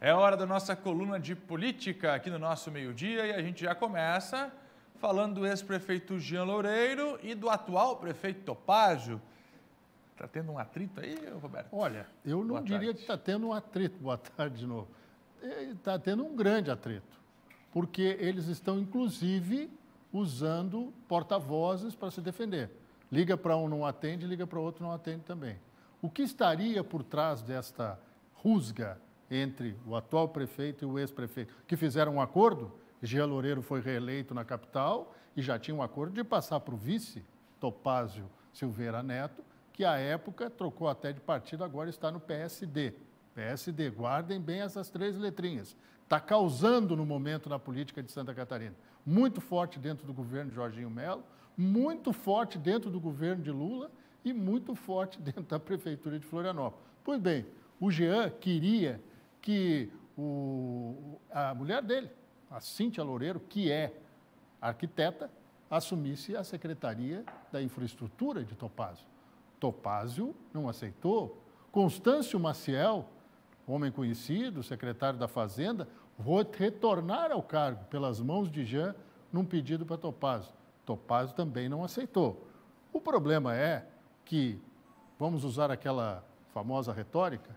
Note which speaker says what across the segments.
Speaker 1: É hora da nossa coluna de política aqui no nosso meio-dia e a gente já começa falando do ex-prefeito Jean Loureiro e do atual prefeito Topázio. Está tendo um atrito aí, Roberto?
Speaker 2: Olha, eu não
Speaker 1: Boa
Speaker 2: diria
Speaker 1: tarde.
Speaker 2: que está tendo um atrito. Boa tarde de novo. Está tendo um grande atrito, porque eles estão, inclusive, usando porta-vozes para se defender. Liga para um, não atende, liga para outro, não atende também. O que estaria por trás desta rusga entre o atual prefeito e o ex-prefeito, que fizeram um acordo? Jean Loureiro foi reeleito na capital e já tinha um acordo de passar para o vice, Topázio Silveira Neto, que à época trocou até de partido, agora está no PSD. PSD, guardem bem essas três letrinhas. Está causando no momento na política de Santa Catarina. Muito forte dentro do governo de Jorginho Melo, muito forte dentro do governo de Lula e muito forte dentro da prefeitura de Florianópolis. Pois bem, o Jean queria que o, a mulher dele, a Cíntia Loureiro, que é arquiteta, assumisse a secretaria da infraestrutura de Topázio. Topázio não aceitou. Constâncio Maciel, homem conhecido, secretário da Fazenda, retornar ao cargo pelas mãos de Jean num pedido para Topázio. Topázio também não aceitou. O problema é que, vamos usar aquela famosa retórica,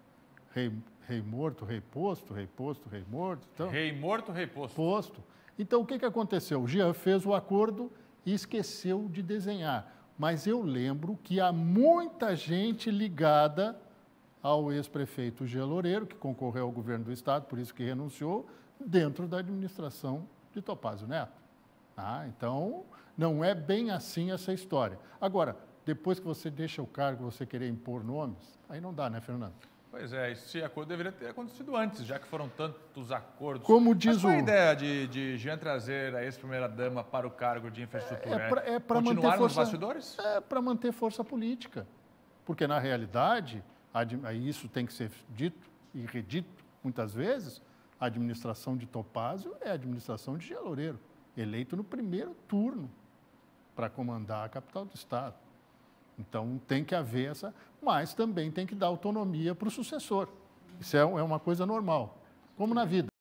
Speaker 2: rei, rei morto, rei posto, rei posto, rei morto. Então,
Speaker 1: Rei morto, rei posto.
Speaker 2: posto. Então, o que, que aconteceu? O Jean fez o acordo e esqueceu de desenhar. Mas eu lembro que há muita gente ligada ao ex-prefeito Jean Loureiro, que concorreu ao governo do Estado, por isso que renunciou, dentro da administração de Topázio Neto. Ah, então, não é bem assim essa história. Agora, depois que você deixa o cargo, você querer impor nomes, aí não dá, né, Fernando?
Speaker 1: Pois é, esse acordo deveria ter acontecido antes, já que foram tantos acordos.
Speaker 2: Como diz
Speaker 1: Mas qual a
Speaker 2: o-
Speaker 1: ideia de, de Jean trazer a ex-primeira-dama para o cargo de infraestrutura?
Speaker 2: É é pra manter
Speaker 1: Continuar nos
Speaker 2: força-
Speaker 1: bastidores?
Speaker 2: É para manter força política. Porque, na realidade, isso tem que ser dito e redito muitas vezes, a administração de Topázio é a administração de Jean Loureiro, eleito no primeiro turno para comandar a capital do Estado. Então, tem que haver essa, mas também tem que dar autonomia para o sucessor. Isso é, é uma coisa normal, como na vida.